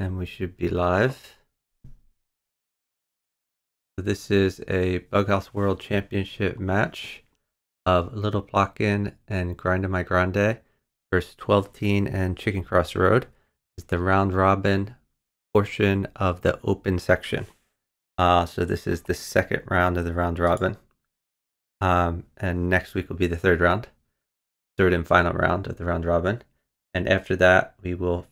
And we should be live. So this is a Bughouse World Championship match of Little Plotkin and Grind My Grande versus 12 Teen and Chicken Cross Road. Is the round robin portion of the open section. Uh, so this is the second round of the round robin. Um, and next week will be the third round, third and final round of the round robin. And after that, we will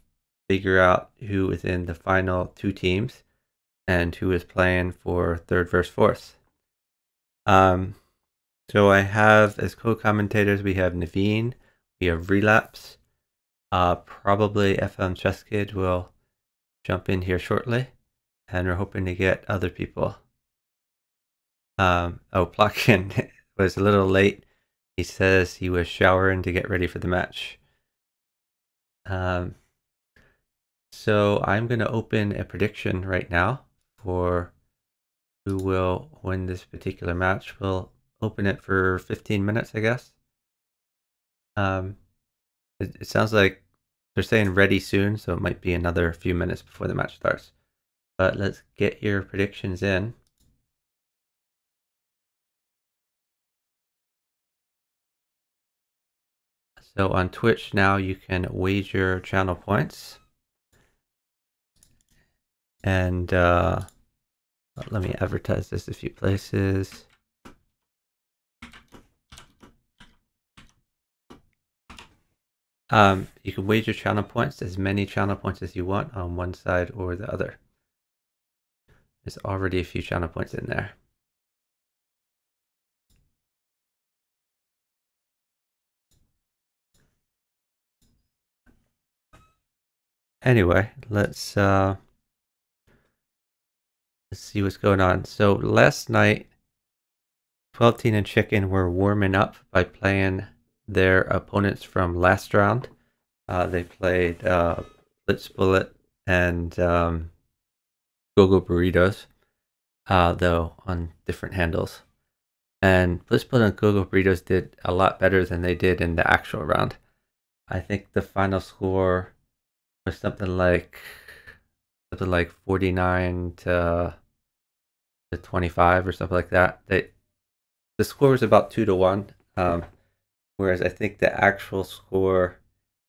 figure out who is in the final two teams and who is playing for third versus fourth. Um, so I have as co-commentators we have Naveen, we have Relapse, uh, probably FM Chess Kid will jump in here shortly, and we're hoping to get other people. Um, oh, Plotkin was a little late. He says he was showering to get ready for the match. Um, so I'm going to open a prediction right now for who will win this particular match. We'll open it for 15 minutes, I guess. Um, it, it sounds like they're saying ready soon, so it might be another few minutes before the match starts. But let's get your predictions in. So on Twitch now you can wager channel points. And uh, let me advertise this a few places. Um, you can wager channel points, as many channel points as you want on one side or the other. There's already a few channel points in there. Anyway, let's uh, let's see what's going on. So last night, 12 Teen and Chicken were warming up by playing their opponents from last round. Uh, they played uh, Blitz Bullet and um, Go-Go Burritos, uh, though on different handles. And Blitz Bullet and Go-Go Burritos did a lot better than they did in the actual round. I think the final score was something like something like 49 to to 25 or something like that. They, the score was about 2 to 1. Um, whereas I think the actual score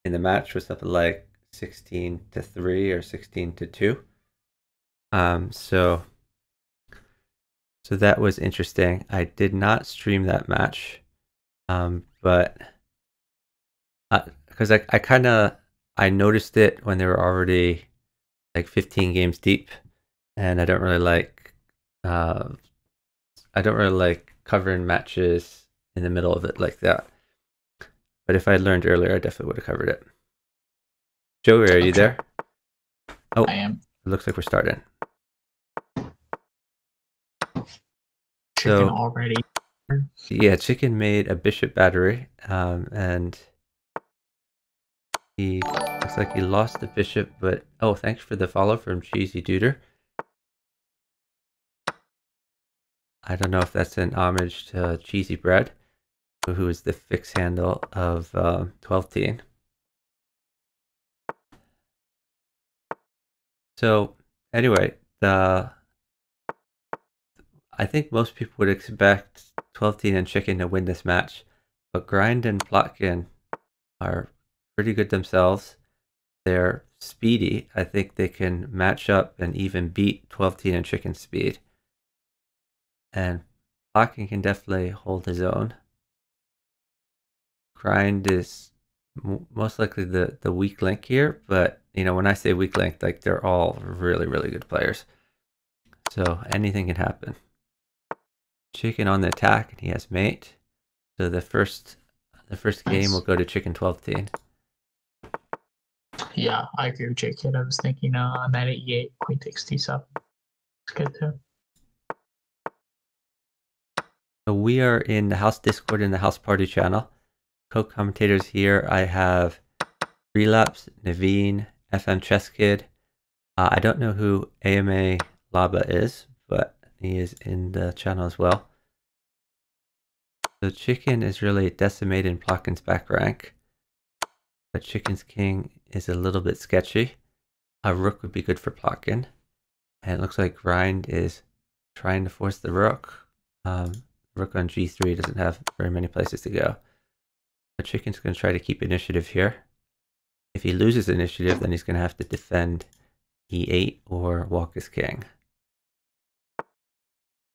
in the match was something like 16 to 3 or 16 to 2. Um, so so that was interesting. I did not stream that match. Um, but because uh, I, I kind of I noticed it when they were already like 15 games deep, and I don't really like uh, I don't really like covering matches in the middle of it like that. But if I had learned earlier, I definitely would have covered it. Joey, are okay. you there? Oh, I am. It looks like we're starting. Chicken so, already. Yeah, Chicken made a bishop battery, um, and he looks like he lost the bishop, but oh, thanks for the follow from Cheesy Duder. I don't know if that's an homage to Cheesy Bread, who is the fix handle of uh, 12 teen. So anyway, the I think most people would expect 12 teen and Chicken to win this match, but Grind and Plotkin are pretty good themselves. They're speedy. I think they can match up and even beat 12 Teen and Chicken speed. And Plotkin can definitely hold his own. Grind is most likely the, the weak link here, but you know, when I say weak link, like they're all really, really good players. So anything can happen. Chicken on the attack, and he has mate. So the first the first game nice. will go to Chicken 12 Teen. Yeah, I agree with J Kid. I was thinking uh, knight at e8, queen takes d7. It's good too. So we are in the house Discord in the house party channel. Co-commentators here, I have Relapse, Naveen, FM Chess Kid. Uh, I don't know who AMA Laba is, but he is in the channel as well. So Chicken is really decimating Plotkin's back rank. But Chicken's King is a little bit sketchy. a rook would be good for Plotkin. And it looks like Grind is trying to force the rook. Um, rook on g3 doesn't have very many places to go. But Chicken's going to try to keep initiative here. If he loses initiative, then he's going to have to defend e8 or walk his king.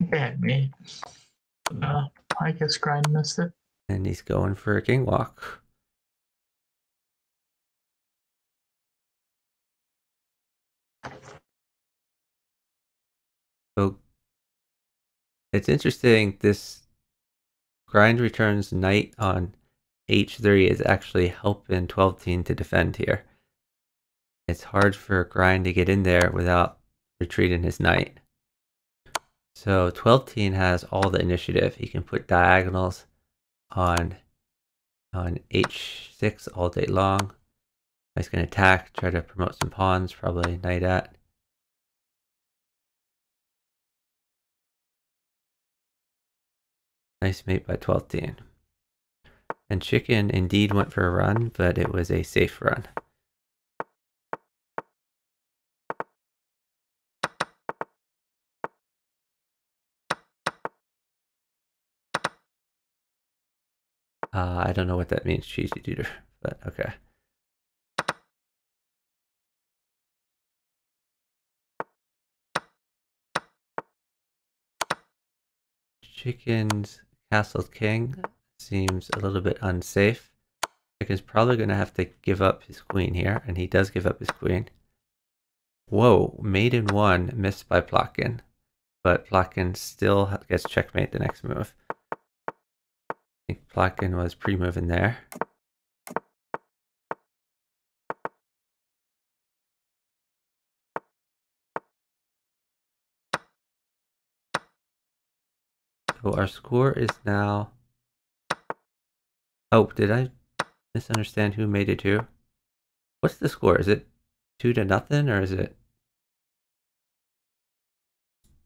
Bad me. Uh, I guess Grind missed it. And he's going for a king walk. So it's interesting this grind returns knight on h3 is actually helping 12 Teen to defend here. It's hard for grind to get in there without retreating his knight. So 12 Teen has all the initiative. He can put diagonals on on h6 all day long. He's going to attack, try to promote some pawns, probably knight at. Nice mate by 12 Teen. And Chicken indeed went for a run, but it was a safe run. Uh, I don't know what that means, cheesy duder, but okay. Chicken's Castle King seems a little bit unsafe. Chicken's probably going to have to give up his queen here, and he does give up his queen. Whoa, maiden one missed by Plotkin, but Plotkin still gets checkmate the next move I think Plotkin was pre-moving there. So our score is now... Oh, did I misunderstand who made it two? What's the score? Is it two to nothing or is it...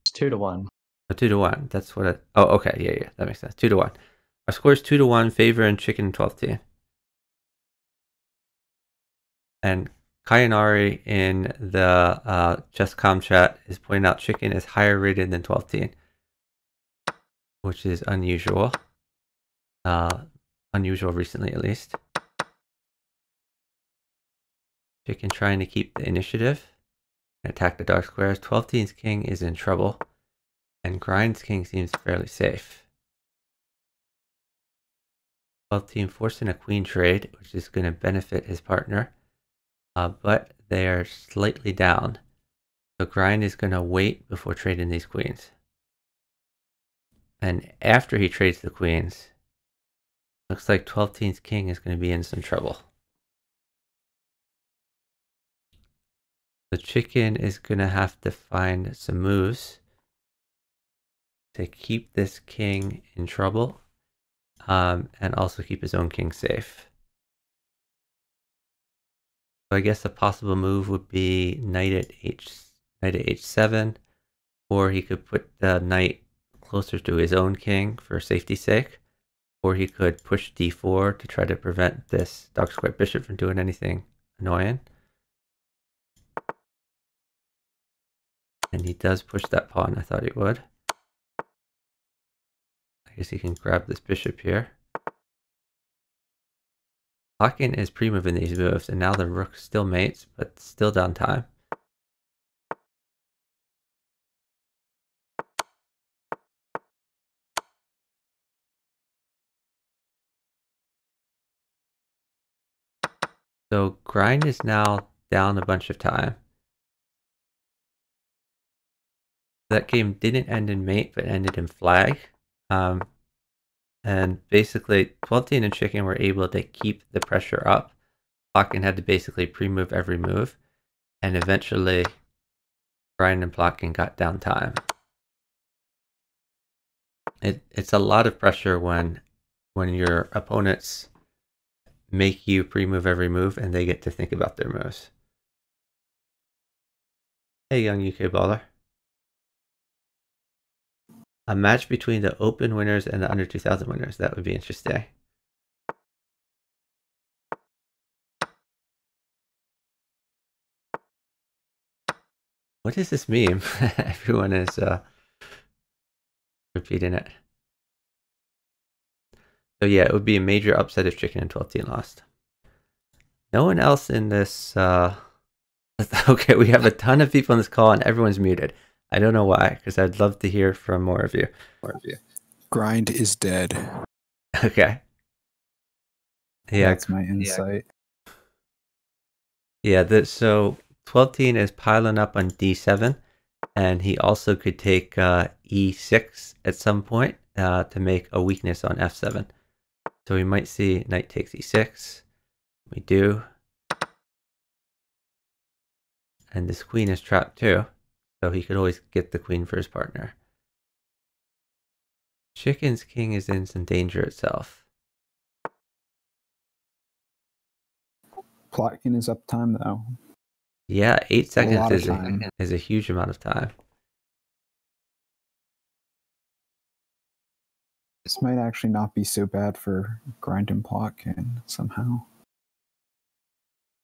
It's two to one. Oh, two to one. That's what I... Oh, okay. Yeah, yeah. That makes sense. Two to one. Our score is 2 to 1, favor and chicken 12T. And Kayanari in the uh, com chat is pointing out chicken is higher rated than 12T, which is unusual. Uh, unusual recently, at least. Chicken trying to keep the initiative attack the dark squares. 12 king is in trouble, and Grind's king seems fairly safe. 12 Teen forcing a queen trade, which is going to benefit his partner. Uh, but they are slightly down. So Grind is going to wait before trading these queens. And after he trades the queens, looks like 12th king is going to be in some trouble. The chicken is going to have to find some moves to keep this king in trouble um, and also keep his own king safe. So I guess a possible move would be knight at h knight at h7, or he could put the knight closer to his own king for safety's sake, or he could push d4 to try to prevent this dark square bishop from doing anything annoying. And he does push that pawn, I thought he would I guess he can grab this bishop here. Plotkin is pre-moving these moves, and now the rook still mates, but still down time. So grind is now down a bunch of time. That game didn't end in mate, but ended in flag. Um, and basically, 12 and Chicken were able to keep the pressure up. Plotkin had to basically pre-move every move. And eventually, Brian and Plotkin got down time. It, it's a lot of pressure when when your opponents make you pre-move every move and they get to think about their moves. Hey, young UK baller a match between the open winners and the under 2000 winners. That would be interesting. What is this meme? Everyone is uh, repeating it. So yeah, it would be a major upset if Chicken and 12 Teen lost. No one else in this. Uh... okay, we have a ton of people on this call and everyone's muted. I don't know why, because I'd love to hear from more of you. More of you. Grind is dead. Okay. Yeah, That's my insight. yeah. The, so 12 Teen is piling up on d7, and he also could take uh, e6 at some point uh, to make a weakness on f7. So we might see knight takes e6. We do. And this queen is trapped too. So he could always get the queen for his partner. Chicken's king is in some danger itself. Plotkin is up time though. Yeah, eight seconds is a, is a huge amount of time. This might actually not be so bad for Grind and Plotkin somehow.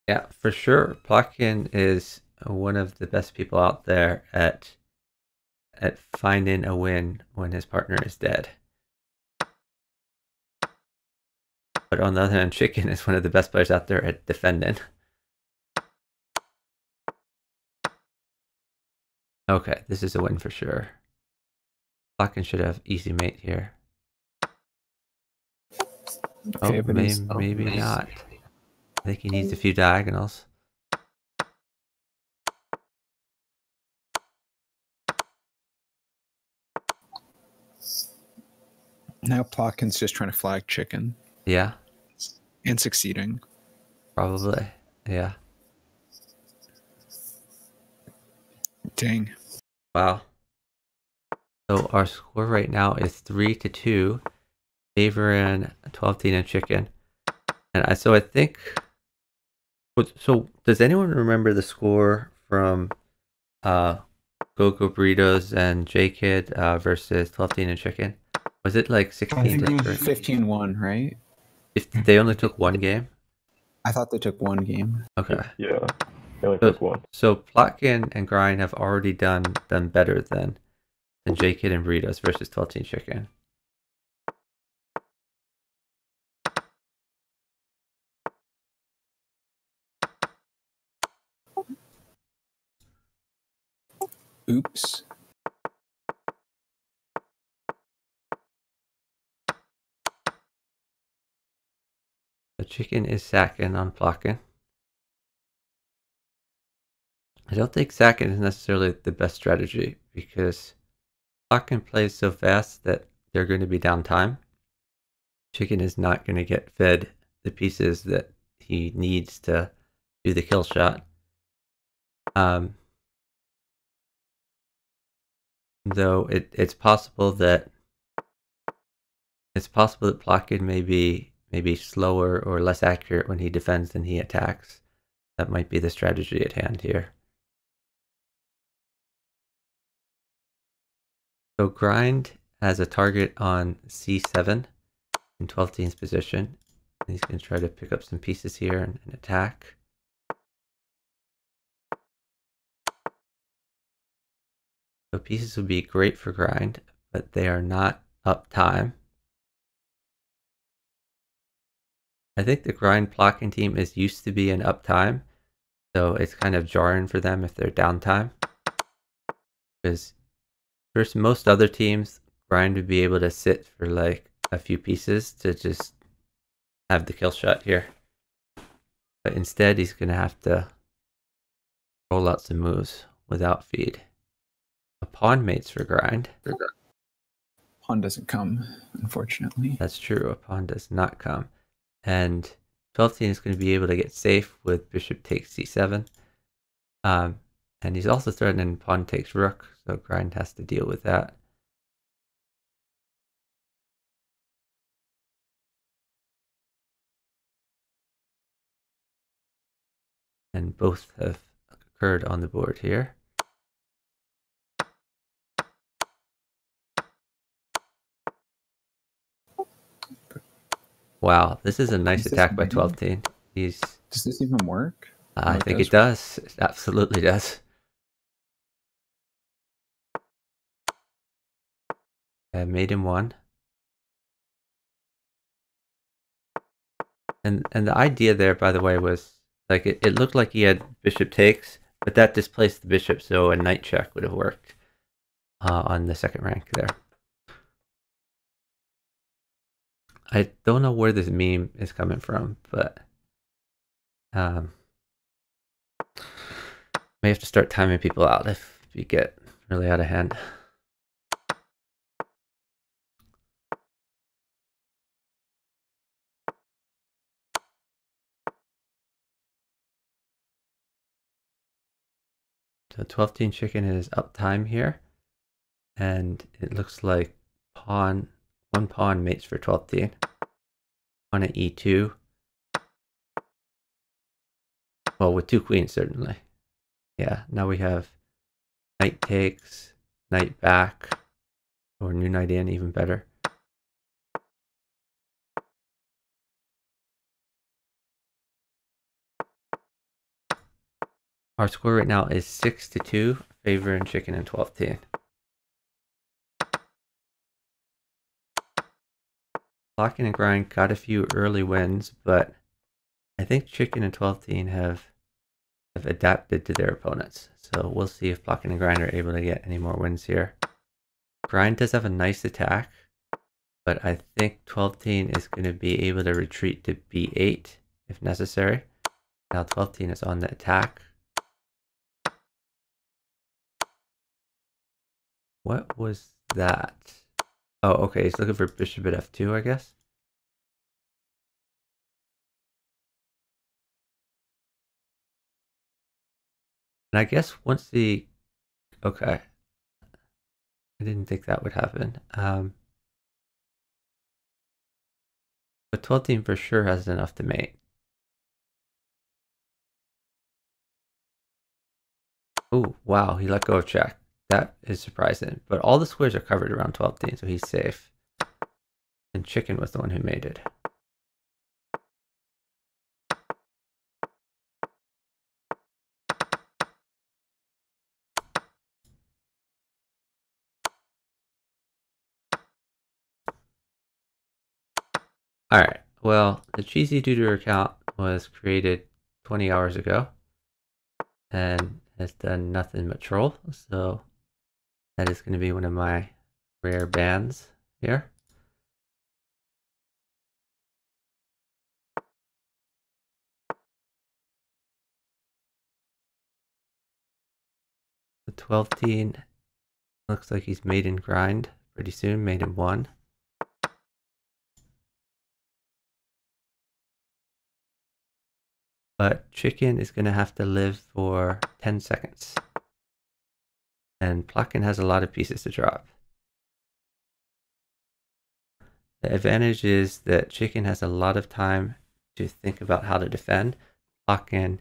Yeah, for sure. Plotkin is one of the best people out there at at finding a win when his partner is dead. But on the other hand, Chicken is one of the best players out there at defending. Okay, this is a win for sure. Plotkin should have easy mate here. Okay, oh, but may, he's- maybe not. I think he needs a few diagonals. Now Plotkin's just trying to flag chicken Yeah, and succeeding. probably. Yeah. Dang. Wow. So our score right now is three to two, favoring 12 Teen and chicken. And I so I think. So does anyone remember the score from uh Gogo Burritos and J Kid uh, versus 12 Teen and chicken? Was it like 16 to 15 1, right? If they only took one game? I thought they took one game. Okay. Yeah. They only So- took one. So Plotkin and Grind have already done done better than than J Kid and Burritos versus 12 Teen chicken. Oops. The chicken is sacking on Plotkin. I don't think sacking is necessarily the best strategy because Plotkin plays so fast that they're going to be down time. Chicken is not going to get fed the pieces that he needs to do the kill shot. Um, though it, it's possible that it's possible that Plotkin may be maybe slower or less accurate when he defends than he attacks. That might be the strategy at hand here. So grind has a target on c7 in 12 Teen's position. He's going to try to pick up some pieces here and, and attack. So pieces would be great for grind, but they are not up time. I think the grind Plotkin team is used to be an uptime, so it's kind of jarring for them if they're downtime. Because there's most other teams, grind would be able to sit for like a few pieces to just have the kill shot here. But instead, he's going to have to roll out some moves without feed. A pawn mates for grind. Pawn doesn't come, unfortunately. That's true. A pawn does not come. And 12 is going to be able to get safe with bishop takes c7. Um, and he's also threatening pawn takes rook, so grind has to deal with that. And both have occurred on the board here. Wow, this is a nice is attack by 12 Teen. He's... Does this even work? Uh, I think does it does. It absolutely does. I made him one. And and the idea there, by the way, was like it, it looked like he had bishop takes, but that displaced the bishop, so a knight check would have worked uh, on the second rank there. I don't know where this meme is coming from, but um, may have to start timing people out if you get really out of hand. So 12 Teen chicken is up time here. And it looks like pawn, one pawn mates for 12 Teen. On at e2. Well, with two queens, certainly. Yeah, now we have knight takes, knight back, or new knight in, even better. Our score right now is 6 to 2, favoring chicken and 12 Teen. Plotkin and Grind got a few early wins, but I think Chicken and 12 Teen have have adapted to their opponents. So we'll see if Plotkin and Grind are able to get any more wins here. Grind does have a nice attack, but I think 12 Teen is going to be able to retreat to B8 if necessary. Now 12 Teen is on the attack. What was that? Oh, okay, he's looking for bishop at f2, I guess. And I guess once the... Okay. I didn't think that would happen. Um, but 12 Teen for sure has enough to mate. Oh, wow, he let go of check. That is surprising. But all the squares are covered around 12 Teen, so he's safe. And Chicken was the one who made it. Alright, well, the Cheesy Duder account was created 20 hours ago and has done nothing but troll, so that is going to be one of my rare bands here. The 12 teen looks like he's made in grind pretty soon, made in one. But chicken is going to have to live for 10 seconds. And Plotkin has a lot of pieces to drop. The advantage is that chicken has a lot of time to think about how to defend. Plotkin is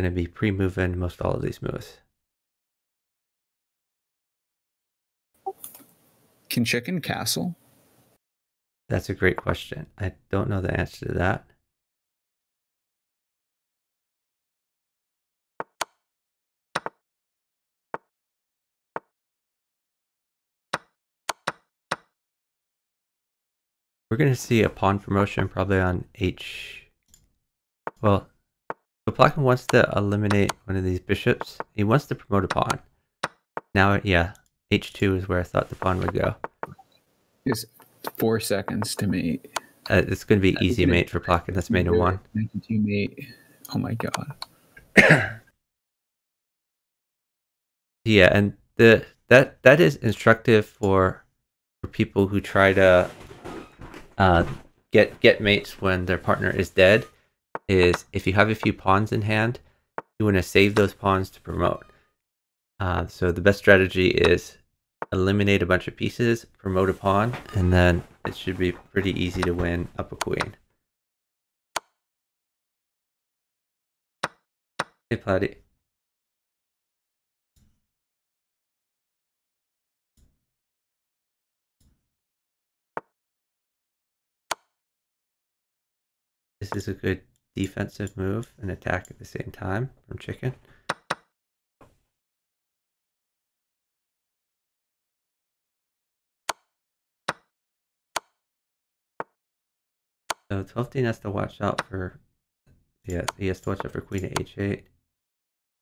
going to be pre-moving most all of these moves. Can chicken castle? That's a great question. I don't know the answer to that. We're going to see a pawn promotion probably on H. Well, so Plotkin wants to eliminate one of these bishops. He wants to promote a pawn. Now, yeah, H2 is where I thought the pawn would go. Just four seconds to mate. Uh, it's going to be easy mate for Plotkin. That's mate one. 92 mate. Oh my god. yeah, and the that that is instructive for for people who try to uh, get get mates when their partner is dead is if you have a few pawns in hand, you want to save those pawns to promote. Uh, so the best strategy is eliminate a bunch of pieces, promote a pawn, and then it should be pretty easy to win up a queen. Hey, Platty. This is a good defensive move and attack at the same time from Chicken. So 12 10 has to watch out for, yeah, he has to watch out for queen to h8.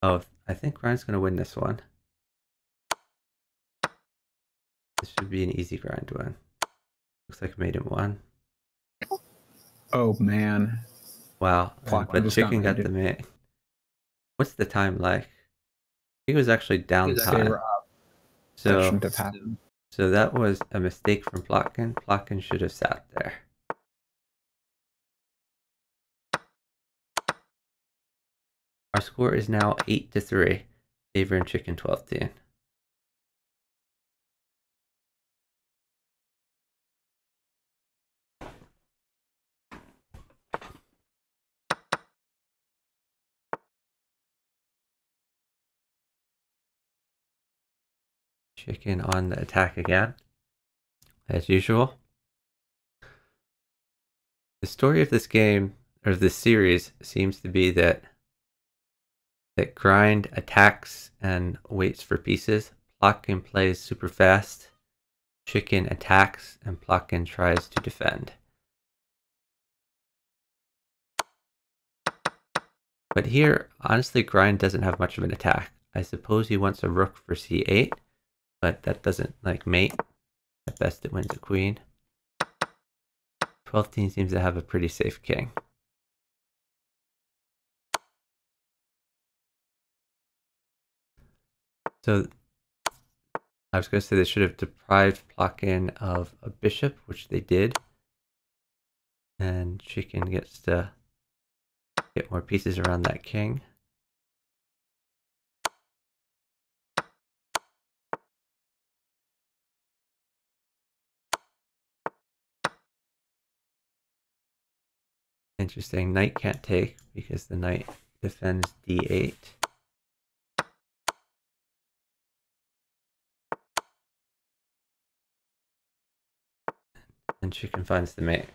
Oh, I think Ryan's going to win this one. This should be an easy grind one. Looks like made him one. Oh man. Wow. Clock but just got chicken got the mate. What's the time like? He was actually down time. were up. that So, shouldn't have happened. so that was a mistake from Plotkin. Plotkin should have sat there. Our score is now 8 to 3, favoring Chicken 12 Teen. Chicken on the attack again, as usual. The story of this game, or this series, seems to be that that grind attacks and waits for pieces. Plotkin plays super fast. Chicken attacks and Plotkin tries to defend. But here, honestly, Grind doesn't have much of an attack. I suppose he wants a rook for c8, but that doesn't like mate. At best, it wins a queen. 12 Teen seems to have a pretty safe king. So I was going to say they should have deprived Plotkin of a bishop, which they did. And Chicken gets to get more pieces around that king. Interesting. Knight can't take because the knight defends d8. And chicken finds the mate.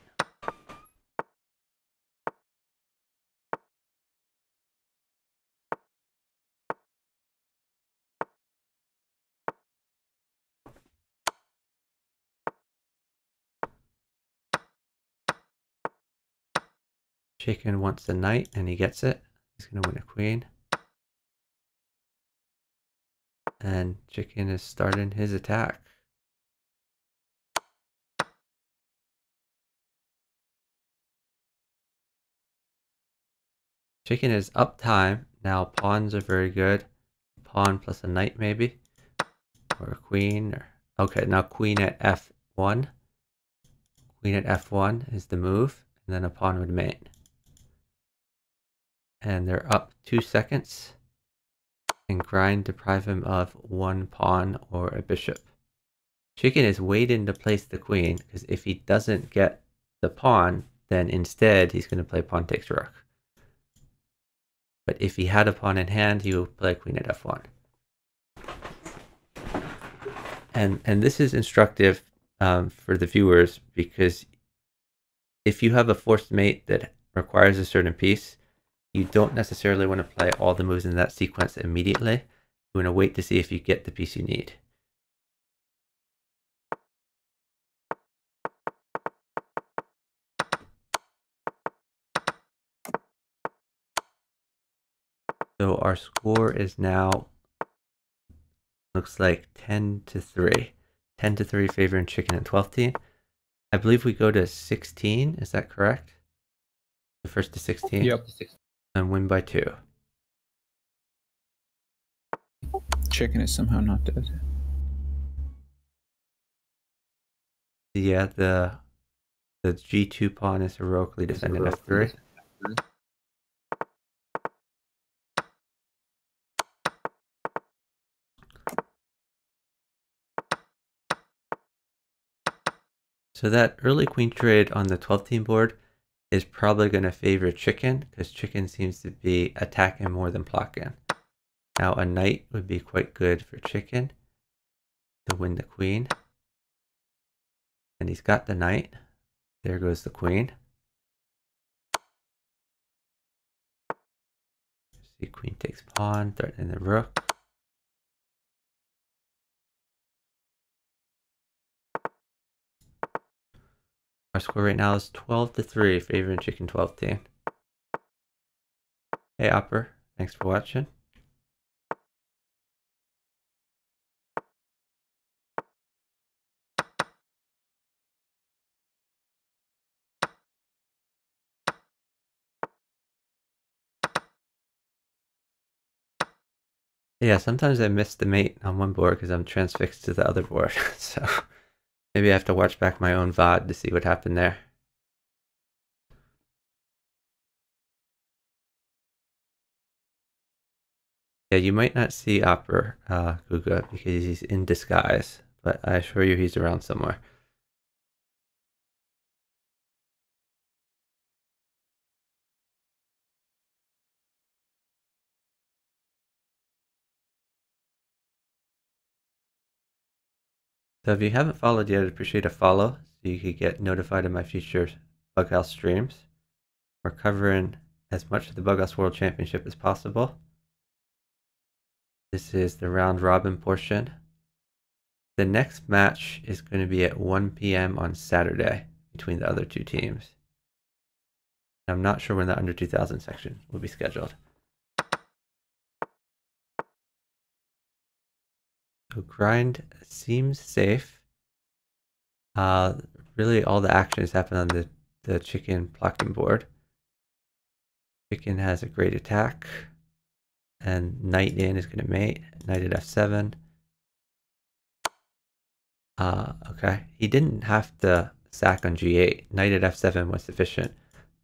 Chicken wants a knight and he gets it. He's going to win a queen. And Chicken is starting his attack. Chicken is up time. Now pawns are very good. Pawn plus a knight maybe. Or a queen. Or... Okay, now queen at f1. Queen at f1 is the move. And then a pawn would mate. And they're up two seconds. And grind deprive him of one pawn or a bishop. Chicken is waiting to place the queen because if he doesn't get the pawn, then instead he's going to play pawn takes rook. But if he had a pawn in hand, he would play queen at f1. And and this is instructive um, for the viewers because if you have a forced mate that requires a certain piece, you don't necessarily want to play all the moves in that sequence immediately. You want to wait to see if you get the piece you need. So our score is now looks like 10 to 3. 10 to 3 favoring chicken and 12 Teen. I believe we go to 16, is that correct? The first to 16? Yep. And win by 2. Chicken is somehow not dead. Yeah, the the G2 pawn is heroically defended F3. So that early queen trade on the 12 Teen board is probably going to favor chicken because chicken seems to be attacking more than Plotkin. Now a knight would be quite good for chicken to win the queen. And he's got the knight. There goes the queen. See, queen takes pawn, threatening the rook. Our score right now is 12 to 3, favoring Chicken 12 Teen. Hey, Upper. Thanks for watching. Yeah, sometimes I miss the mate on one board because I'm transfixed to the other board. so maybe I have to watch back my own VOD to see what happened there. Yeah, you might not see Opera uh, Guga because he's in disguise, but I assure you he's around somewhere. So if you haven't followed yet, I'd appreciate a follow so you could get notified of my future Bughouse streams. We're covering as much of the Bughouse World Championship as possible. This is the round robin portion. The next match is going to be at 1 p.m. on Saturday between the other two teams. I'm not sure when the under 2000 section will be scheduled. Grind seems safe. Uh, really all the action is happening on the, the chicken Plotkin board. Chicken has a great attack. And knight in is going to mate. Knight at f7. Uh, okay. He didn't have to sack on g8. Knight at f7 was sufficient.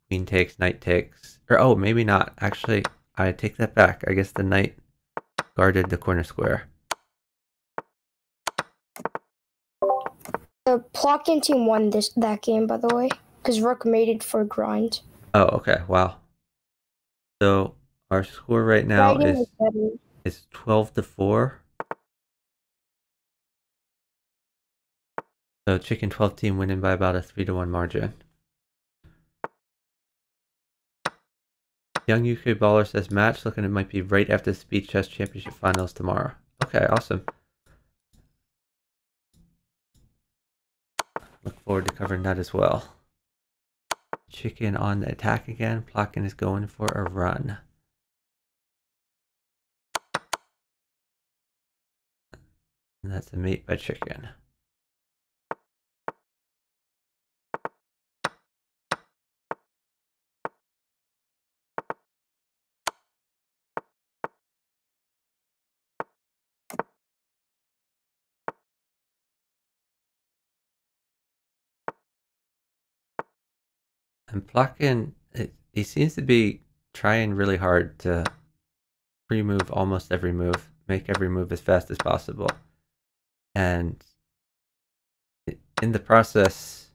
Queen takes, knight takes. Or, oh, maybe not. Actually, I take that back. I guess the knight guarded the corner square. The Plotkin team won this that game, by the way, because Rook made it for grind. Oh, okay. Wow. So our score right now Grinding is better. is twelve to four. So Chicken twelve team winning by about a three to one margin. Young UK Baller says match looking it might be right after the Speed Chess Championship Finals tomorrow. Okay, awesome. Look forward to covering that as well. Chicken on the attack again. Plotkin is going for a run. And that's a mate by chicken. And Plotkin, he seems to be trying really hard to pre-move almost every move, make every move as fast as possible. And in the process,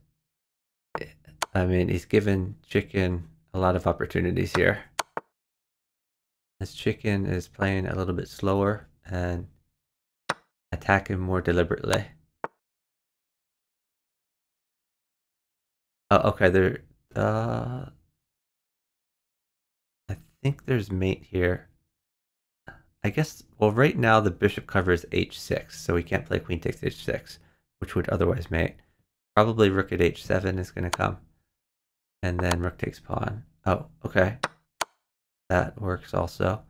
i- I mean, he's given Chicken a lot of opportunities here. As Chicken is playing a little bit slower and attacking more deliberately. Oh, okay, there uh, I think there's mate here. I guess, well, right now the bishop covers h6, so we can't play queen takes h6, which would otherwise mate. Probably rook at h7 is going to come. And then rook takes pawn. Oh, okay. That works also.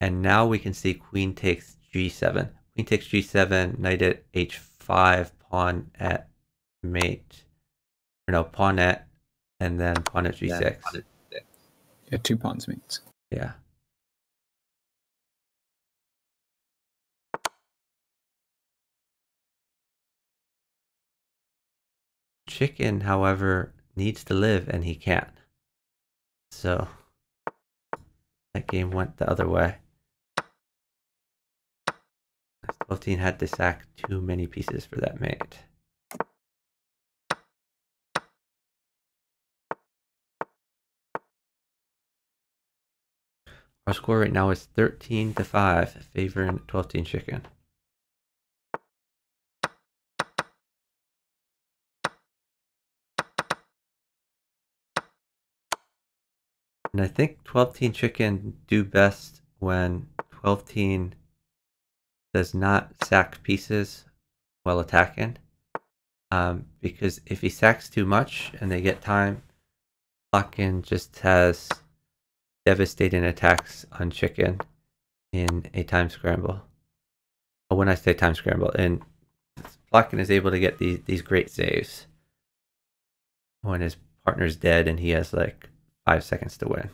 And now we can see queen takes g7. Queen takes g7, knight at h5, pawn at mate. Or no, pawn at and then pawn at g6. Yeah, two pawns means. Yeah. Chicken, however, needs to live and he can't. So that game went the other way. 12 had to sack too many pieces for that mate. Our score right now is 13 to 5, favoring 12 Teen chicken. And I think 12 Teen chicken do best when 12 Teen does not sack pieces while attacking. Um, because if he sacks too much and they get time, Plotkin just has devastating attacks on chicken in a time scramble. But when I say time scramble, and Plotkin is able to get these these great saves when his partner's dead and he has like five seconds to win.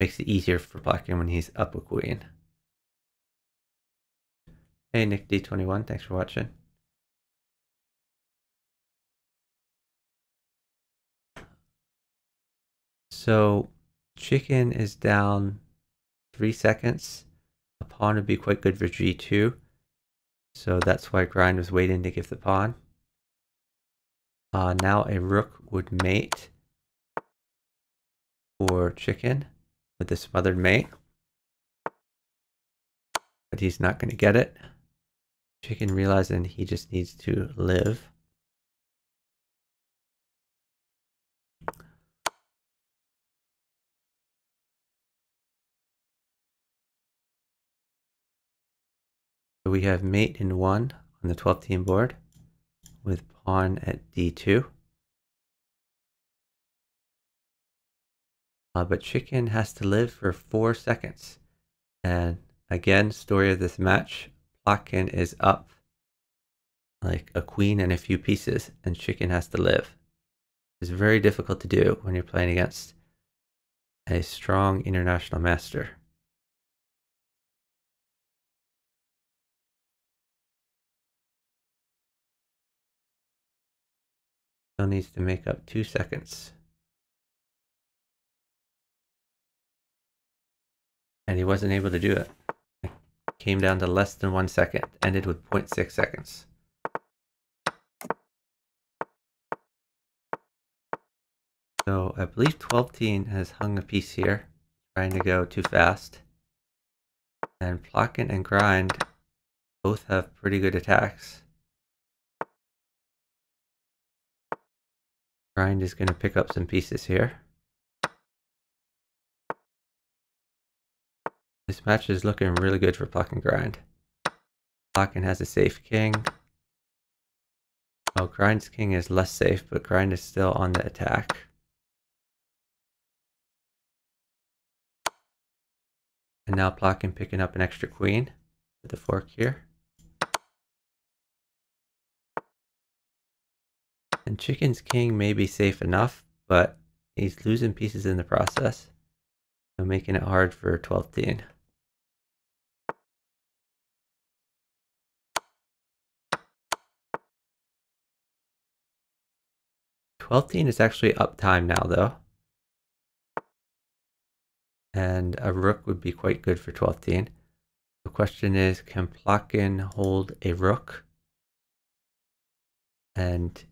Makes it easier for Plotkin when he's up a queen. Hey Nick D21, thanks for watching. So chicken is down three seconds. A pawn would be quite good for g2. So that's why Grind was waiting to give the pawn. Uh, now a rook would mate for chicken with the smothered mate. But he's not going to get it. Chicken realizing he just needs to live. So we have mate in 1 on the 12 teen board with pawn at d2. Uh, but chicken has to live for 4 seconds. And again, story of this match, Plotkin is up like a queen and a few pieces, and chicken has to live. It's very difficult to do when you're playing against a strong international master. Still needs to make up two seconds. And he wasn't able to do it. it came down to less than one second, ended with 0.6 seconds. So I believe 12 teen has hung a piece here, trying to go too fast. And Plotkin and Grind both have pretty good attacks. Grind is going to pick up some pieces here. This match is looking really good for Plotkin Grind. Plotkin has a safe king. Oh, Grind's king is less safe, but Grind is still on the attack. And now Plotkin picking up an extra queen with the fork here. And Chicken's king may be safe enough, but he's losing pieces in the process. So making it hard for 12th teen. Twelfth teen is actually up time now though. And a rook would be quite good for 12th teen. The question is, can Plotkin hold a rook? And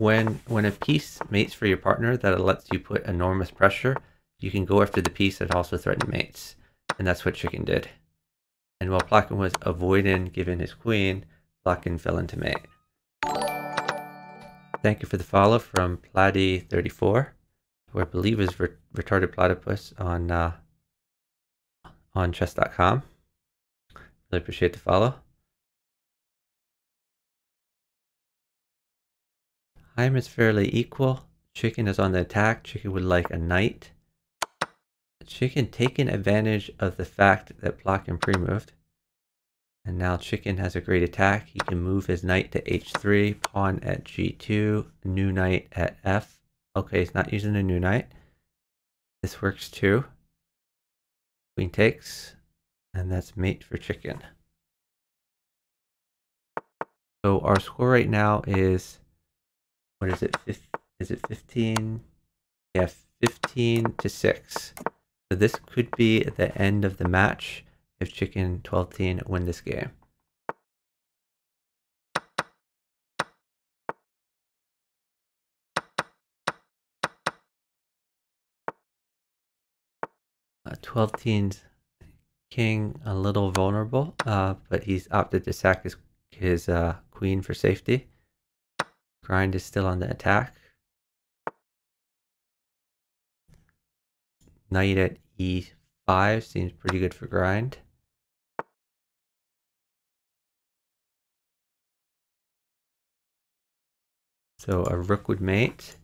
when when a piece mates for your partner that lets you put enormous pressure, you can go after the piece that also threatened mates. And that's what Chicken did. And while Plotkin was avoiding giving his queen, Plotkin fell into mate. Thank you for the follow from Platy34, who I believe is re retarded platypus on uh, on chess.com. Really appreciate the follow. Time is fairly equal. Chicken is on the attack. Chicken would like a knight. Chicken taking advantage of the fact that Plotkin pre-moved. And now Chicken has a great attack. He can move his knight to h3, pawn at g2, new knight at f. Okay, he's not using a new knight. This works too. Queen takes, and that's mate for Chicken. So our score right now is what is it? Is it 15? Yeah, 15 to 6. So this could be the end of the match if Chicken 12 teen win this game. Uh, 12 teens king a little vulnerable, uh, but he's opted to sack his, his uh, queen for safety. Grind is still on the attack. Knight at e5 seems pretty good for grind. So a rook would mate.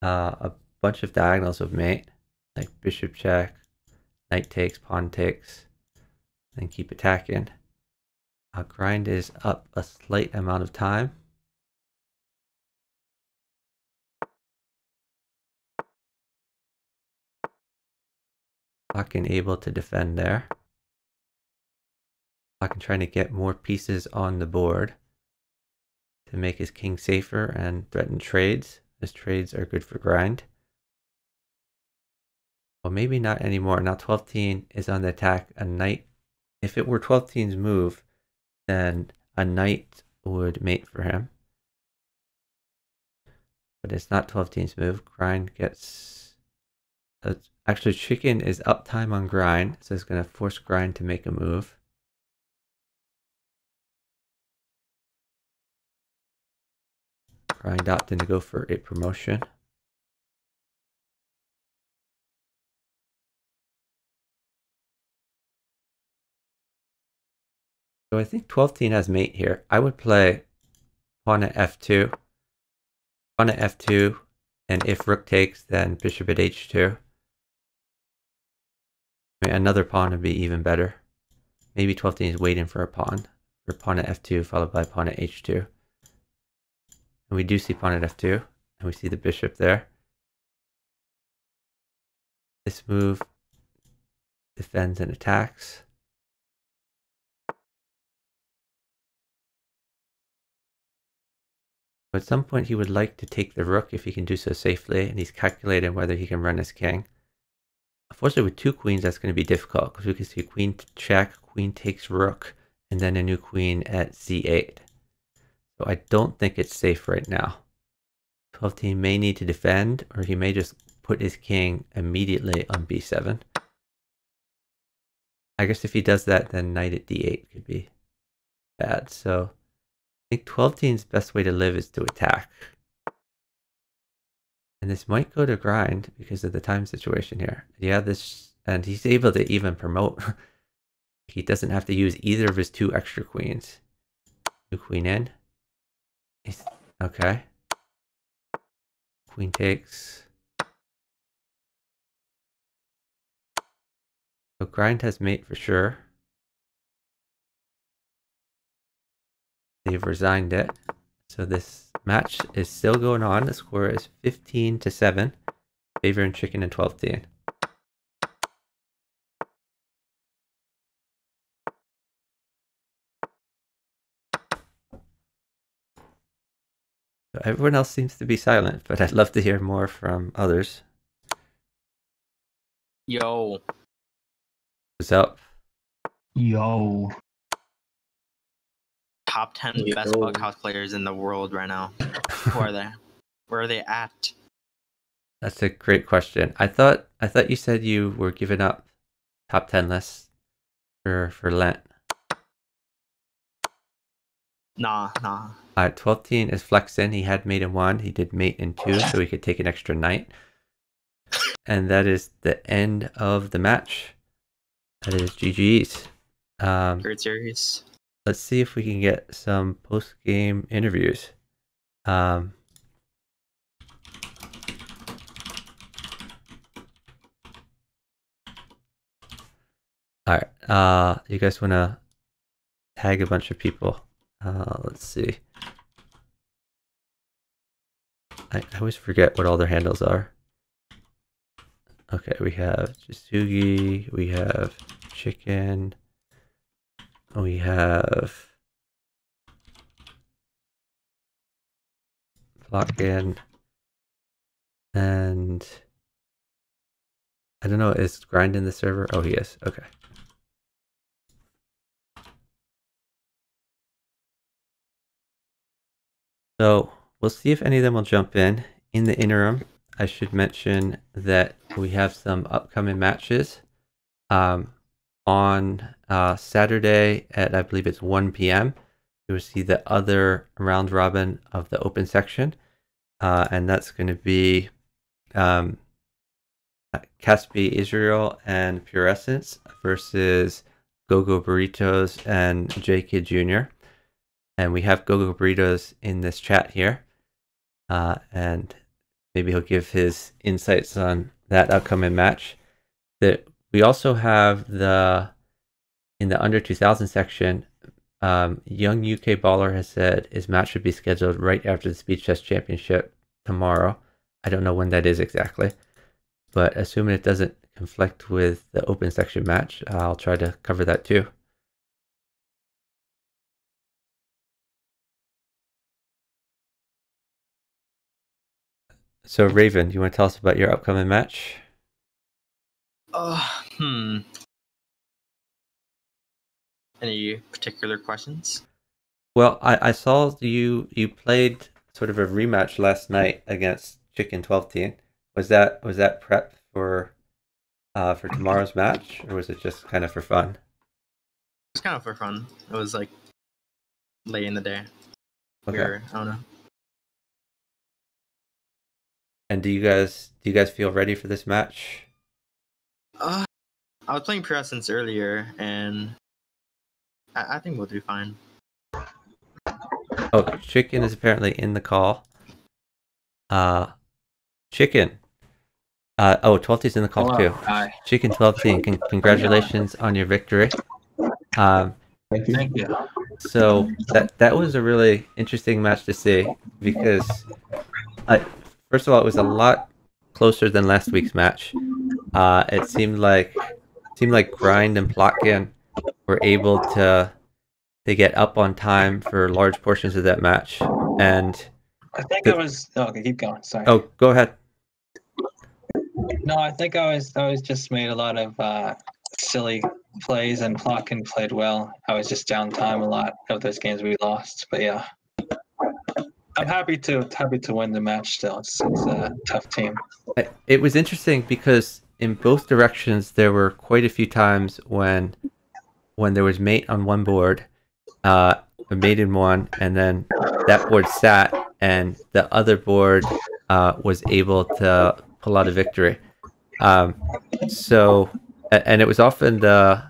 Uh, a bunch of diagonals would mate, like bishop check, knight takes, pawn takes, and keep attacking. Uh, grind is up a slight amount of time. Fucking able to defend there. Fucking trying to get more pieces on the board to make his king safer and threaten trades. His trades are good for grind. Well, maybe not anymore. Now 12 teen is on the attack. A knight, if it were 12 teen's move, then a knight would mate for him. But it's not 12 teen's move. Grind gets... actually, chicken is uptime on grind, so it's going to force grind to make a move. Grind opting to go for a promotion. So I think 12 teen has mate here. I would play pawn at f2, pawn at f2, and if rook takes, then bishop at h2. Mean, another pawn would be even better. Maybe 12 teen is waiting for a pawn, for pawn at f2 followed by pawn at h2. And we do see pawn at f2, and we see the bishop there. This move defends and attacks. At some point he would like to take the rook if he can do so safely, and he's calculating whether he can run his king. Unfortunately with two queens that's going to be difficult, because we can see queen check, queen takes rook, and then a new queen at c8. So I don't think it's safe right now. 12 teen may need to defend, or he may just put his king immediately on b7. I guess if he does that, then knight at d8 could be bad. So I think 12 teen's best way to live is to attack. And this might go to grind because of the time situation here. Yeah, this and he's able to even promote. he doesn't have to use either of his two extra queens. New queen in. He's, okay. Queen takes. So grind has mate for sure. They've resigned it. So this match is still going on. The score is 15 to 7. Favoring chicken and 12 teen. So everyone else seems to be silent, but I'd love to hear more from others. Yo, What's up? Yo. Top 10 Yo. best bug house players in the world right now. Who are they? Where are they at? That's a great question. I thought I thought you said you were giving up top ten lists for for Lent. Nah, nah. Uh, 12 teen is flexing. He had mate in one. He did mate in two, so he could take an extra knight. And that is the end of the match. That is GG's. Um, Great series. Let's see if we can get some post game interviews. Um, all right. Uh, you guys want to tag a bunch of people? Uh, let's see. I, I always forget what all their handles are. Okay, we have Jisugi, we have Chicken, we have Plotkin, and I don't know, is Grind in the server? Oh, he is. Okay. So we'll see if any of them will jump in. In the interim, I should mention that we have some upcoming matches. Um, on uh, Saturday at I believe it's 1 p.m. You will see the other round robin of the open section, uh, and that's going to be um, Caspi Israel and Pure Essence versus Gogo Burritos and JK Jr. And we have Gogo Burritos in this chat here. uh, and maybe he'll give his insights on that upcoming match. That we also have the in the under 2000 section. Um, young UK baller has said his match should be scheduled right after the Speed Chess Championship tomorrow. I don't know when that is exactly, but assuming it doesn't conflict with the open section match, I'll try to cover that too. So, Raven, you want to tell us about your upcoming match? Uh, hmm. Any particular questions? Well, I, I saw you you played sort of a rematch last night against Chicken Twelve Teen. Was that was that prep for uh for tomorrow's match, or was it just kind of for fun? It was kind of for fun. It was like late in the day. Okay. We were, I don't know. And do you guys do you guys feel ready for this match? Uh, I was playing Pure earlier, and I, I think we'll do fine. Oh, Chicken is apparently in the call. Uh, Chicken. Uh, oh, 12 is in the call Hello. too. Hi. Chicken 12 con- congratulations on your victory. Um, Thank you. Thank you. So that that was a really interesting match to see because, I, first of all, it was a lot closer than last week's match. Uh, it seemed like seemed like Grind and Plotkin were able to to get up on time for large portions of that match. And I think The- I was. Oh, okay, keep going. Sorry. oh, go ahead. no, I think I was. I was just made a lot of uh, silly plays, and Plotkin played well. I was just down time a lot of those games we lost. But yeah, I'm happy to happy to win the match. Still, it's, it's a tough team. It was interesting because in both directions there were quite a few times when when there was mate on one board, uh, a mate in one, and then that board sat, and the other board uh, was able to pull out a victory. Um, so, and it was often the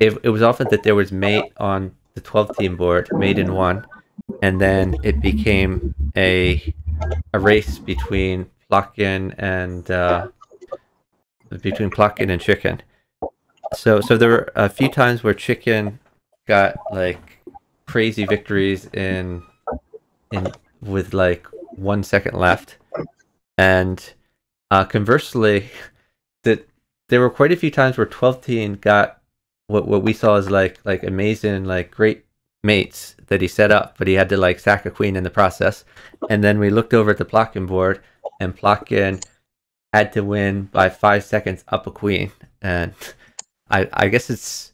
it, it was often that there was mate on the 12 teen board, mate in one, and then it became a a race between Plotkin and uh, between Plotkin and Chicken. So so there were a few times where Chicken got like crazy victories in in with like one second left, and uh, conversely, that there were quite a few times where 12 teen got what what we saw as like like amazing like great mates that he set up, but he had to like sack a queen in the process. And then we looked over at the Plotkin board, and Plotkin had to win by five seconds up a queen. And I I guess it's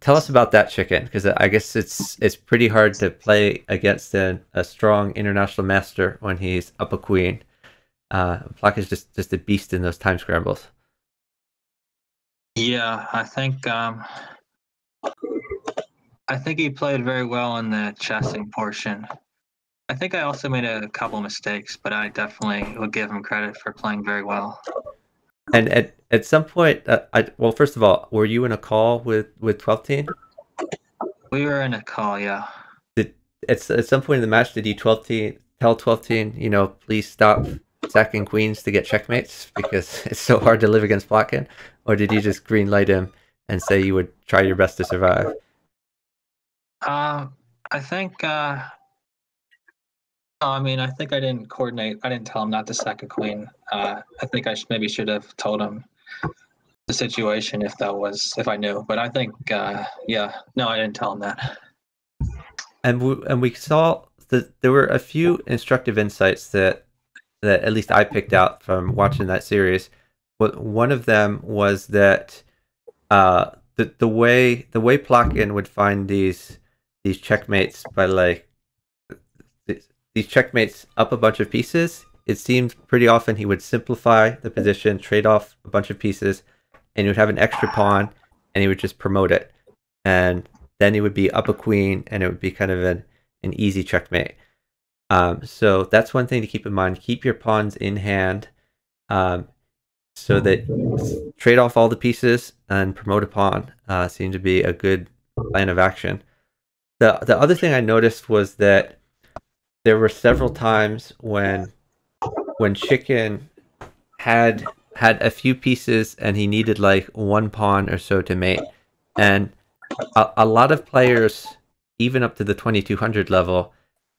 tell us about that chicken because I guess it's it's pretty hard to play against a, strong international master when he's up a queen. Uh, is just just a beast in those time scrambles. Yeah, I think. Um, I think he played very well in the chessing portion. I think I also made a couple mistakes, but I definitely would give him credit for playing very well. And at at some point, uh, I well, first of all, were you in a call with with twelve teen? We were in a call, yeah. Did At at some point in the match, did you twelve teen tell twelve teen, you know, please stop sacking queens to get checkmates because it's so hard to live against Plotkin, or did you just green light him and say you would try your best to survive? Uh, I think. Uh, I mean, I think I didn't coordinate. I didn't tell him not to sack a queen. Uh, I think I maybe should have told him the situation if that was if I knew. But I think, uh, yeah, no, I didn't tell him that. and we, and we saw that there were a few instructive insights that that at least I picked out from watching that series. What one of them was that uh, the the way the way Plotkin would find these these checkmates by like these checkmates up a bunch of pieces. It seemed pretty often he would simplify the position, trade off a bunch of pieces, and he would have an extra pawn, and he would just promote it, and then he would be up a queen, and it would be kind of an an easy checkmate. Um, so that's one thing to keep in mind. Keep your pawns in hand, um, so that trade off all the pieces and promote a pawn. Uh, seemed to be a good plan of action. the The other thing I noticed was that there were several times when when chicken had had a few pieces and he needed like one pawn or so to mate and a, a lot of players even up to the 2200 level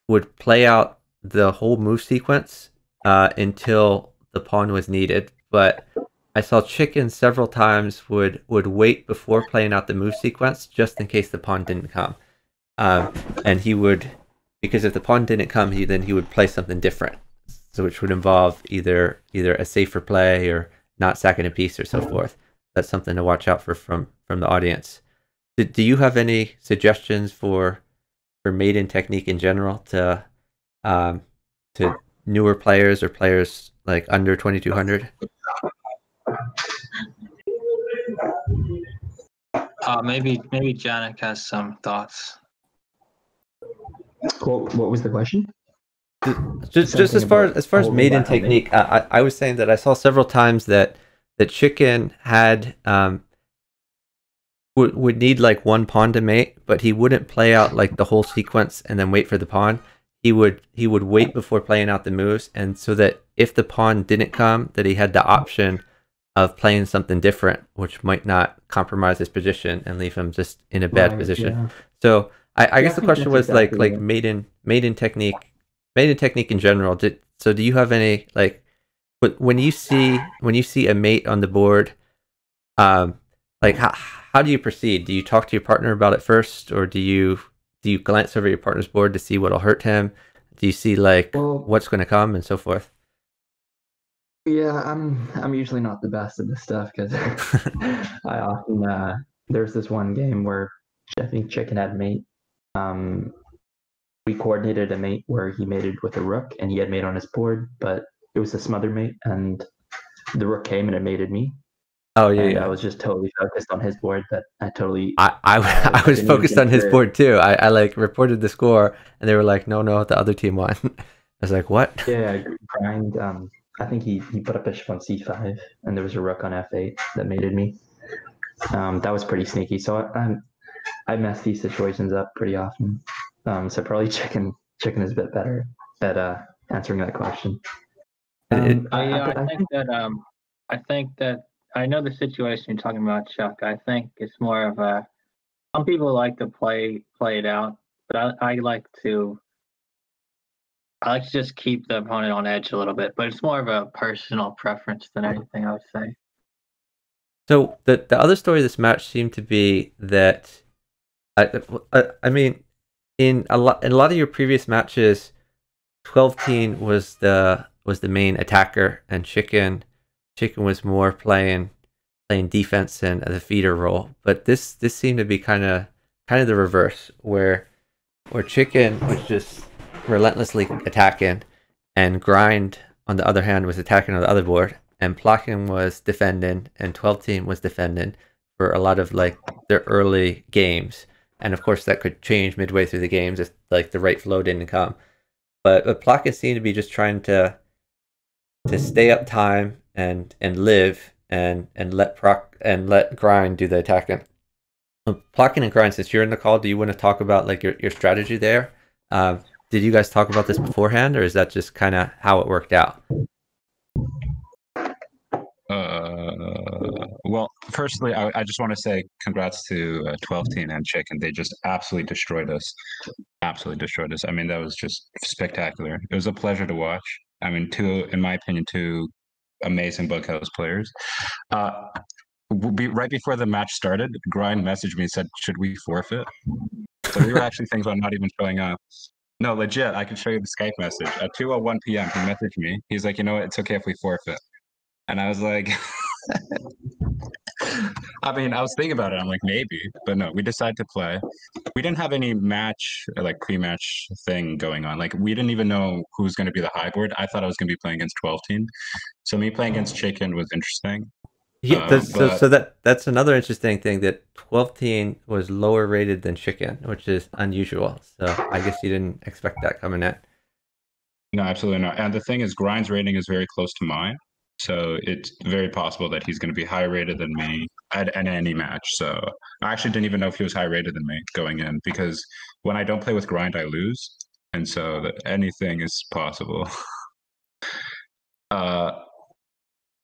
would play out the whole move sequence uh, until the pawn was needed. But i saw chicken several times would would wait before playing out the move sequence just in case the pawn didn't come. Um, and he would because if the pawn didn't come he then he would play something different so which would involve either either a safer play or not sacking a piece or so forth. That's something to watch out for from from the audience. Do, do you have any suggestions for for mating technique in general to um, to newer players or players like under twenty two hundred? Uh, maybe maybe Janik has some thoughts. What, what was the question? Just, just as far about as far as mating back on it. technique, I, I I was saying that I saw several times that the chicken had um would would need like one pawn to mate, but he wouldn't play out like the whole sequence and then wait for the pawn. He would he would wait before playing out the moves, and so that if the pawn didn't come, that he had the option of playing something different, which might not compromise his position and leave him just in a bad Right, position. yeah. So I, I Yeah, guess the question was like exactly like it. mating mating technique, mating technique in general. Did so? Do you have any like wh- when you see when you see a mate on the board, um, like how how do you proceed? Do you talk to your partner about it first, or do you do you glance over your partner's board to see what'll hurt him? Do you see like Well, what's going to come and so forth? Yeah, I'm I'm usually not the best at this stuff because I often uh there's this one game where I think Chicken had mate. Um we coordinated a mate where he mated with a rook and he had mate on his board, but it was a smother mate and the rook came and it mated me. Oh yeah, yeah. I was just totally focused on his board that I totally I, I, Uh, I was focused on his consider- board too. I, I like reported the score and they were like, no, no, the other team won. I was like, what? yeah grind um I think he, he put up bishop on c5 and there was a rook on f8 that mated me. Um, that was pretty sneaky. So I, I'm I mess these situations up pretty often. Um, so probably chicken chicken is a bit better at uh, answering that question. Um, I, I- uh, I I think that um, I think that I know the situation you're talking about, Chuck. I think it's more of a. Some people like to play play it out, but I, I like to. I like to just keep the opponent on edge a little bit, but it's more of a personal preference than anything. I would say. So the the other story of this match seemed to be that, I, I, mean, in a lot in a lot of your previous matches, twelve teen was the was the main attacker, and chicken chicken was more playing playing defense and the feeder role. But this this seemed to be kind of kind of the reverse, where where chicken was just relentlessly attacking, and grind on the other hand was attacking on the other board, and Plotkin was defending, and 12 teen was defending for a lot of like their early games. And of course, that could change midway through the games if like the right flow didn't come. But, but Plotkin seemed to be just trying to to stay up time and and live and and let proc and let grind do the attacking. Plotkin and grind, since you're in the call, do you want to talk about like your, your strategy there? Um, did you guys talk about this beforehand, or is that just kind of how it worked out? Uh, well, firstly, I, I just want to say congrats to uh, 12 Teen and Chicken. They just absolutely destroyed us. Absolutely destroyed us. I mean, that was just spectacular. It was a pleasure to watch. I mean, two, in my opinion, two amazing Bughouse players. Uh, be, right before the match started, Grind messaged me and said, "Should we forfeit?" So we were actually thinking about not even showing up. No, legit. I can show you the Skype message at 2:01 p.m. He messaged me. He's like, "You know what? It's okay if we forfeit." And I was like, I mean, I was thinking about it. I'm like, maybe, but no, we decided to play. We didn't have any match, like pre-match thing going on. Like, we didn't even know who's going to be the high board. I thought I was going to be playing against 12 teen. So me playing against Chicken was interesting. Yeah, Uh, so, but- so that that's another interesting thing that 12 teen was lower rated than chicken, which is unusual. So I guess you didn't expect that coming in. No, absolutely not. And the thing is, Grind's rating is very close to mine. So it's very possible that he's going to be higher rated than me at, at any match. So I actually didn't even know if he was higher rated than me going in because when I don't play with Grind, I lose. and so anything is possible. uh,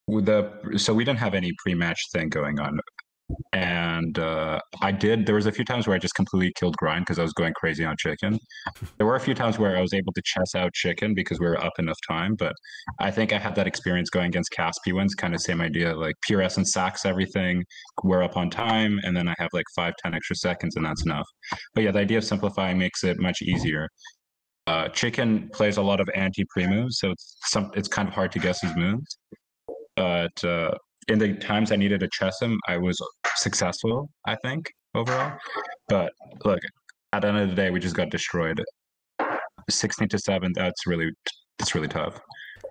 the so we didn't have any pre-match thing going on, and uh, I did. There was a few times where I just completely killed grind because I was going crazy on chicken. There were a few times where I was able to chess out chicken because we were up enough time, but I think I had that experience going against Caspi wins, kind of same idea. Like pure essence sacks everything, we're up on time, and then I have like five, ten extra seconds, and that's enough. But yeah, the idea of simplifying makes it much easier. Uh, chicken plays a lot of anti pre moves, so it's some it's kind of hard to guess his moves. But uh, in the times I needed to chess him, I was successful, I think, overall. But look, at the end of the day, we just got destroyed. 16 to 7, that's really that's really tough.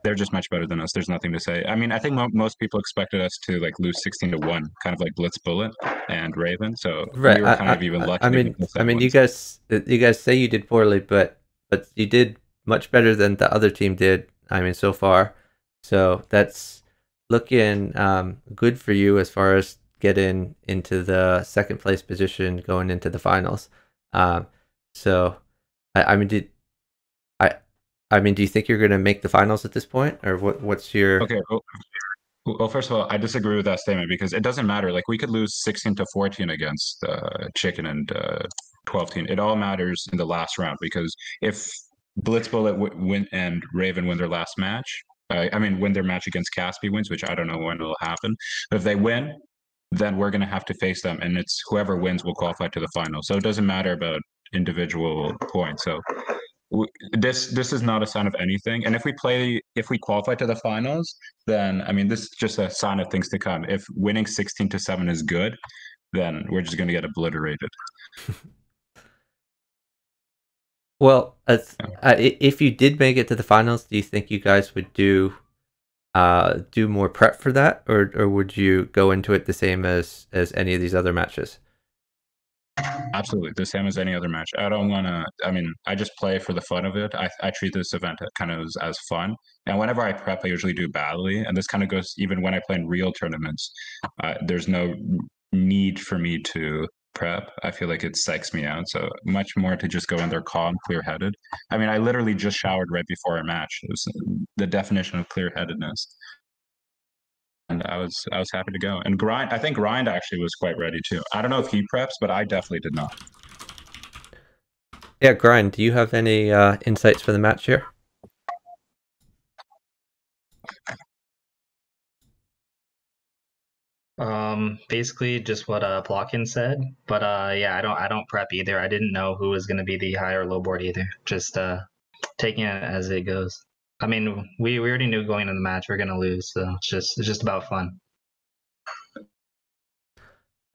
They're just much better than us. There's nothing to say. I mean, I think mo- most people expected us to like lose 16 to 1, kind of like Blitz Bullet and Raven. So Right. we were kind I- of even lucky. I mean, I mean, you guys, you guys say you did poorly, but but you did much better than the other team did. I mean, so far, so that's looking um, good for you as far as getting into the second place position going into the finals. Um, so, I, I mean, did I? I mean, do you think you're going to make the finals at this point, or what? What's your? Okay. Well, well, first of all, I disagree with that statement because it doesn't matter. Like we could lose 16 to 14 against uh, Chicken and uh, 12 teen. It all matters in the last round because if Blitz win and Raven win their last match, uh, I mean, win their match against Caspi wins, which I don't know when it'll happen. But if they win, then we're going to have to face them, and it's whoever wins will qualify to the final. So it doesn't matter about individual points. So this this is not a sign of anything. And if we play, if we qualify to the finals, then I mean, this is just a sign of things to come. If winning sixteen to seven is good, then we're just going to get obliterated. Well, uh, if you did make it to the finals, do you think you guys would do uh, do more prep for that, or or would you go into it the same as as any of these other matches? Absolutely, the same as any other match. I don't want to. I mean, I just play for the fun of it. I, I treat this event kind of as, as fun. And whenever I prep, I usually do badly. And this kind of goes even when I play in real tournaments. Uh, there's no need for me to prep. I feel like it psychs me out. So much more to just go in there calm, clear headed. I mean, I literally just showered right before a match. It was the definition of clear headedness. And I was I was happy to go. And grind, I think grind actually was quite ready too. I don't know if he preps, but I definitely did not. Yeah, grind. Do you have any uh, insights for the match here? Um, basically just what uh Plotkin said, but uh, yeah, I don't I don't prep either. I didn't know who was gonna be the high or low board either. Just uh, taking it as it goes. I mean, we we already knew going into the match we're gonna lose, so it's just it's just about fun.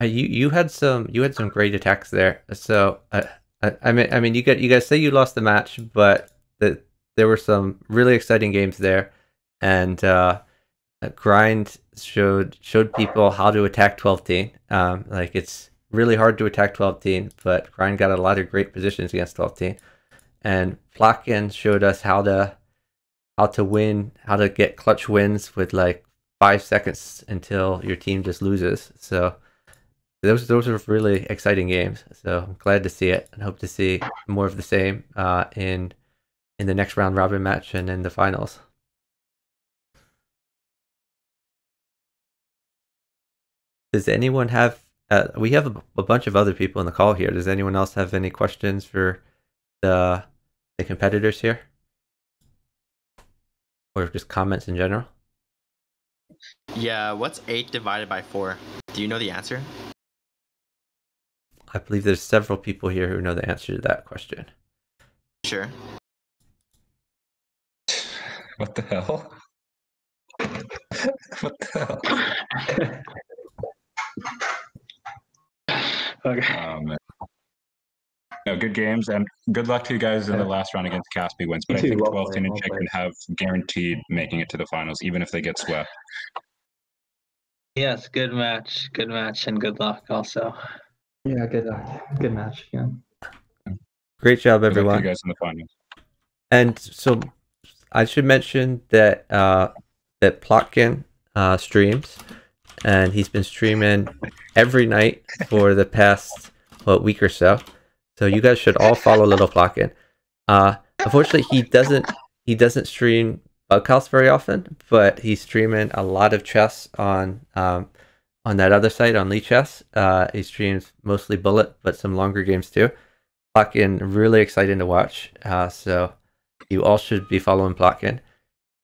You you had some you had some great attacks there. So uh, I I mean I mean you got you guys say you lost the match, but the, there were some really exciting games there, and uh, grind showed showed people how to attack 12 teen. Um, like it's really hard to attack 12 teen, but grind got a lot of great positions against 12 teen, and Plotkin showed us how to how to win, how to get clutch wins with like five seconds until your team just loses. So those those are really exciting games. So I'm glad to see it and hope to see more of the same uh, in in the next round robin match and in the finals. Does anyone have? Uh, we have a, a bunch of other people in the call here. Does anyone else have any questions for the the competitors here, or just comments in general? Yeah, what's 8 divided by 4? Do you know the answer? I believe there's several people here who know the answer to that question. Sure. What the hell? what the hell? Okay. Man. No, good games and good luck to you guys in the last round against Caspi wins. But You I think 12 played, team and well Chicken played. have guaranteed making it to the finals, even if they get swept. Yes, good match, good match, and good luck also. Yeah, good uh, good match. Yeah. Great job, Good luck to everyone. you guys in the finals. And so I should mention that uh, that Plotkin uh, streams, and he's been streaming every night for the past what week or so. So you guys should all follow Little Plotkin. Uh, Unfortunately, he doesn't he doesn't stream Bughouse very often, but he's streaming a lot of chess on um, on that other site on Lichess. Uh, he streams mostly Bullet, but some longer games too. Plotkin, really exciting to watch. Uh, so you all should be following Plotkin.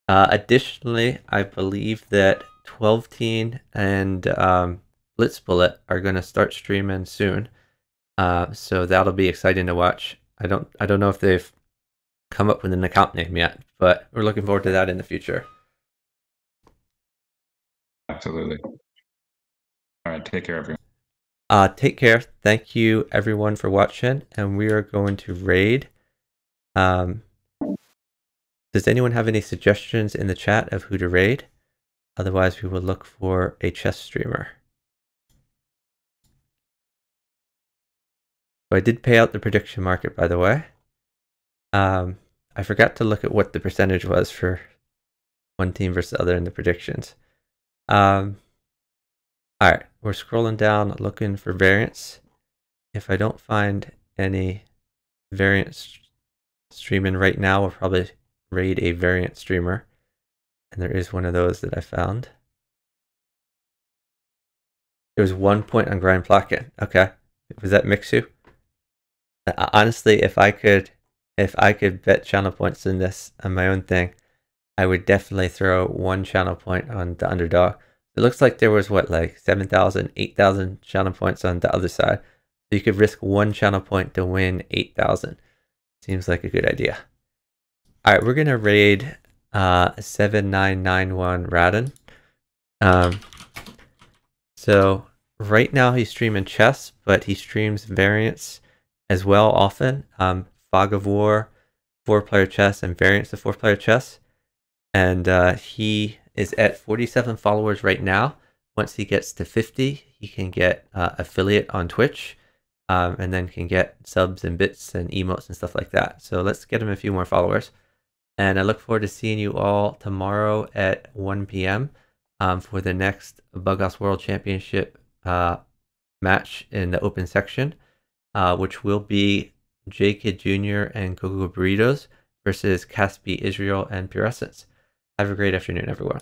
Uh, additionally, I believe that 12 Teen and um, Blitz Bullet are going to start streaming soon. Uh, so that'll be exciting to watch. I don't I don't know if they've come up with an account name yet, but we're looking forward to that in the future. Absolutely. All right, take care, everyone. Uh, take care. Thank you everyone for watching, and we are going to raid. Um, does anyone have any suggestions in the chat of who to raid? Otherwise, we will look for a chess streamer. So I did pay out the prediction market, by the way. Um, I forgot to look at what the percentage was for one team versus the other in the predictions. Um, all right, we're scrolling down looking for variants. If I don't find any variants streaming right now, we'll probably raid a variant streamer. And there is one of those that I found. There was one point on Grind Plotkin. Okay. Was that Mixu? Uh, honestly, if I could if I could bet channel points in this on my own thing, I would definitely throw one channel point on the underdog. It looks like there was what like 7,000, 8,000 channel points on the other side. So you could risk one channel point to win 8,000. Seems like a good idea. All right, we're going to raid uh, 7991 Radin. Um, so right now he's streaming chess, but he streams variants as well often. Um, Fog of War, four player chess, and variants of four player chess. And uh, he is at 47 followers right now. Once he gets to 50, he can get uh, affiliate on Twitch um, and then can get subs and bits and emotes and stuff like that. So let's get him a few more followers. And I look forward to seeing you all tomorrow at 1 p.m. Um, for the next Bughouse World Championship uh, match in the open section, uh, which will be J Kid Jr. and Gogo Burritos versus Caspi Israel and Pure Essence. Have a great afternoon, everyone.